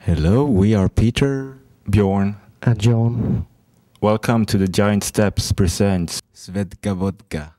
Hello, we are Peter, Bjorn, and John. Welcome to the Giant Steps presents Svedka Vodka.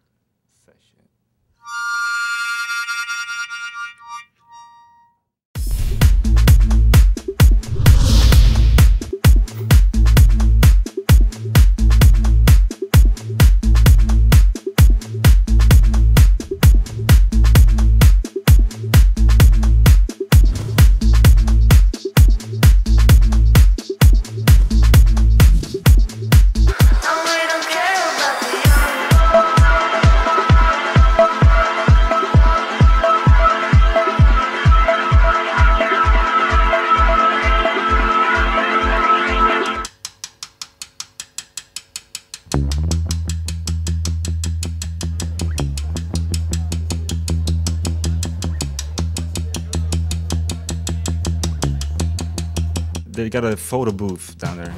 They got a photo booth down there.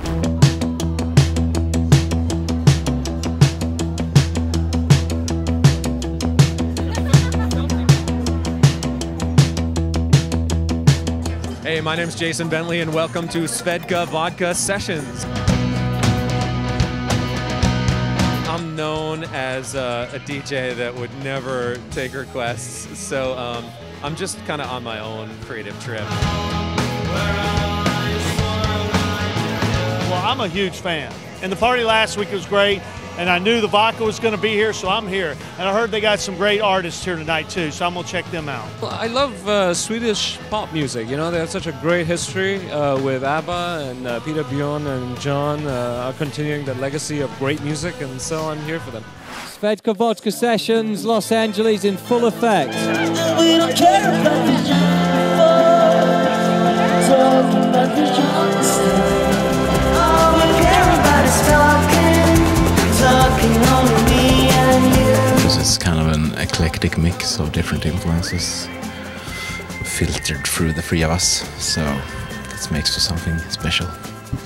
Hey, my name's Jason Bentley, and welcome to Svedka Vodka Sessions. I'm known as uh, a DJ that would never take requests, so um, I'm just kind of on my own creative trip. Well, I'm a huge fan. And the party last week was great, and I knew the vodka was going to be here, so I'm here. And I heard they got some great artists here tonight, too, so I'm going to check them out. Well, I love uh, Swedish pop music. You know, they have such a great history uh, with ABBA, and uh, Peter Bjorn and John uh, are continuing the legacy of great music, and so I'm here for them. Svedka Vodka Sessions, Los Angeles in full effect. We eclectic mix of different influences filtered through the three of us, so this makes for something special.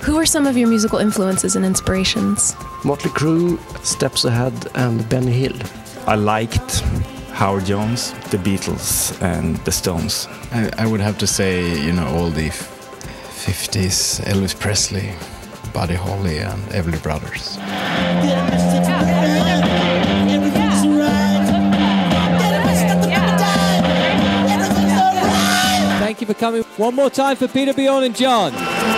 Who are some of your musical influences and inspirations? Motley Crue, Steps Ahead, and Benny Hill. I liked Howard Jones, the Beatles, and the Stones. I, I would have to say, you know, all the f- 50s Elvis Presley, Buddy Holly, and Everly Brothers. Yeah, you for coming. One more time for Peter Bjorn and John.